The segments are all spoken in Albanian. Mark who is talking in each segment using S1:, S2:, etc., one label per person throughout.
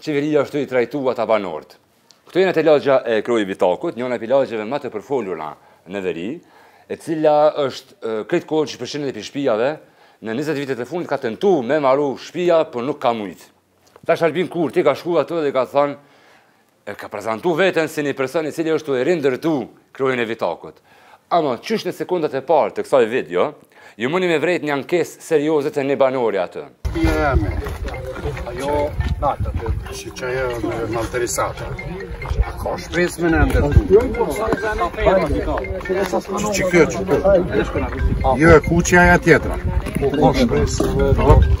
S1: Qeveria është tu i trajtu ata banorët. Këto janë te lagja e Kroit Vitakut, njëra prej lagjeve më të përfolura në veri, e cila është krejt kohën që përzihen prej shpijave, në njëzet vitet e fundit ka tentuar me maru shpija, por nuk ka mujt. Tash Albin Kurti ka shku aty dhe ka thanë, e ka prezantu veten si një person i cili është tu e rindërtu Kroin e Vitakut. Amo, qysh në sekondat e parë të kësaj video, ju muni me vrejt një ankesë serioze të një banori atë.
S2: Pia e me, ajo natë atë, që që ajo me malterisata. A ka shpes me në ndër tu? Që kjo, që kjo. Jo e kuqja e tjetra. Po, ka shpes
S1: me në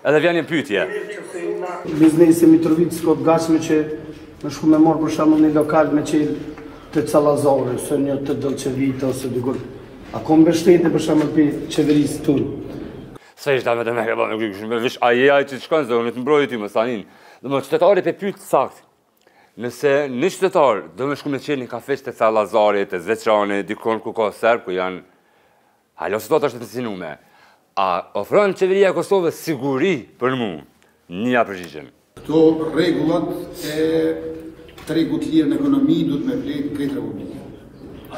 S3: Edhe
S1: vjen një pyetje.
S4: Biznesi Mitrovicë kanë gatishmëri me shku me marr për shembull një lokal me çel te Car Llazari, ose një te Dolce Vita ose dikun. A ka mbështetje për shembull prej qeverisë tu?
S1: Se ishte vetëm me këto, nuk ishte vetë ai e ai që shkon se unë të mbroj ty më sanin. Domethënë qytetari pe pyet sakt. Nëse ni qytetar do me shku me çel ni kafe te Car Llazari, te Zveçani, dikun ku ka serb ku janë ala situata ashtë e tensionume. A ofron qeveria e Kosovës siguri për mu? Nija përgjigjen.
S2: Këto rregullat e tregut të lirë në ekonomi duhet me vlejt n'krejt Republikën.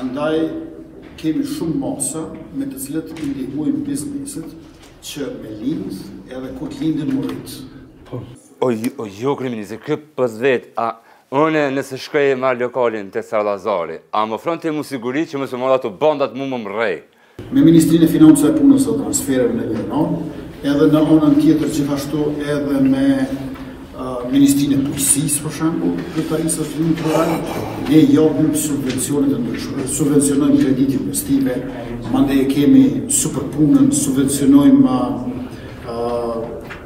S2: Andaj kemi shumë masa me të cilat i ndihmojmë bizneset që me lind edhe kur të lindin mu
S1: rrit. Po. O jo kryeministër, ky po s'vet a Unë nëse shkoj e marr lokalin te Car Llazari, a më ofron ti mu siguri që mos me ardh ato bandat mu me m'rreh?
S2: Me Ministrinë e Financave, Punës dhe Transfereve në njërën anë, edhe në anën tjetër gjithashtu edhe me Ministrinë e Bujqësisë për shembull, Pylltarisë e Zhvillimit Rural, ne japim subvencione të ndryshme, subvencionojmë kreditë investive, mandej e kemi Superpunën, subvencionojmë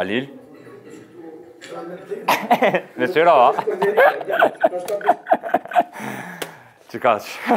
S1: Alil? Në qëra, a?
S4: Që ka që?